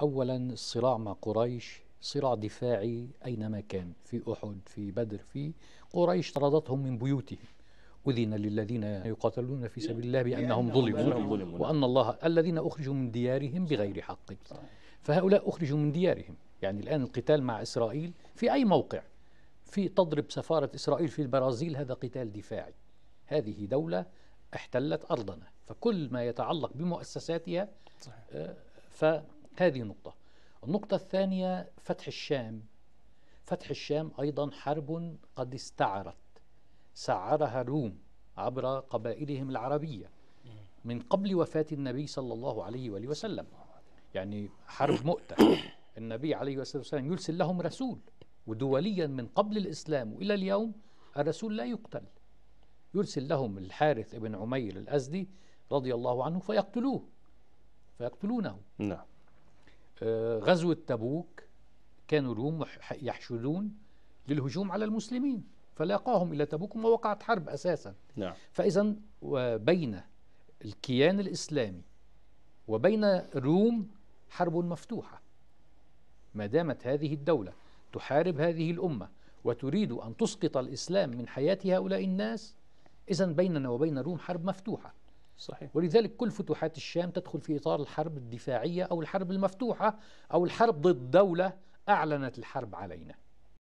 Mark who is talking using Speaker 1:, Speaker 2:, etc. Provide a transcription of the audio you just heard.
Speaker 1: أولا الصراع مع قريش صراع دفاعي أينما كان في أحد في بدر في قريش طردتهم من بيوتهم أذن للذين يقاتلون في سبيل الله بأنهم ظلموا وأن الله الذين أخرجوا من ديارهم بغير حق. فهؤلاء أخرجوا من ديارهم. يعني الآن القتال مع إسرائيل في أي موقع؟ في تضرب سفارة إسرائيل في البرازيل هذا قتال دفاعي. هذه دولة احتلت أرضنا فكل ما يتعلق بمؤسساتها صحيح. آه، فهذه نقطة. النقطة الثانية فتح الشام. فتح الشام أيضا حرب قد استعرت. سعرها الروم عبر قبائلهم العربية من قبل وفاة النبي صلى الله عليه وآله وسلم. يعني حرب مؤتة. النبي عليه الصلاة والسلام يرسل لهم رسول. ودوليا من قبل الإسلام وإلى اليوم الرسول لا يقتل. يرسل لهم الحارث بن عمير الأزدي رضي الله عنه فيقتلوه. فيقتلونه.
Speaker 2: نعم.
Speaker 1: غزوة تبوك كانوا الروم يحشدون للهجوم على المسلمين فلاقاهم إلى تبوك ووقعت حرب أساسا.
Speaker 2: نعم.
Speaker 1: فإذا بين الكيان الإسلامي وبين الروم حرب مفتوحة. ما دامت هذه الدولة تحارب هذه الأمة وتريد أن تسقط الإسلام من حياة هؤلاء الناس إذا بيننا وبين الروم حرب مفتوحة.
Speaker 2: صحيح.
Speaker 1: ولذلك كل فتوحات الشام تدخل في إطار الحرب الدفاعية أو الحرب المفتوحة أو الحرب ضد دولة أعلنت الحرب علينا